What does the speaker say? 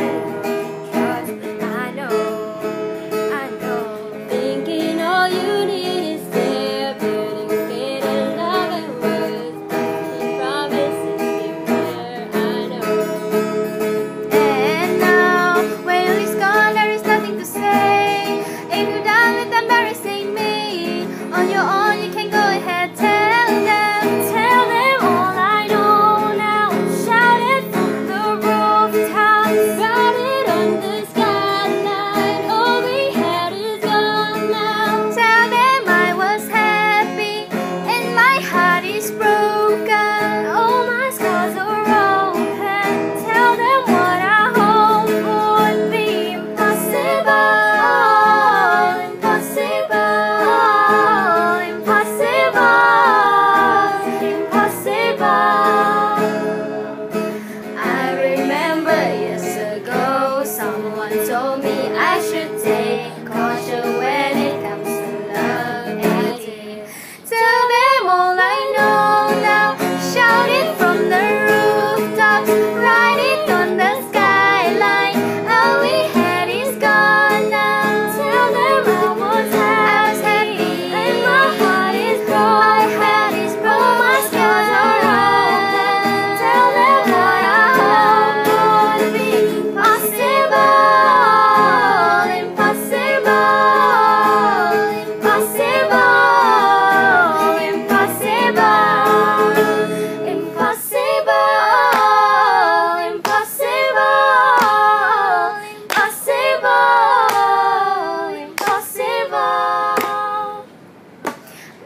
coração.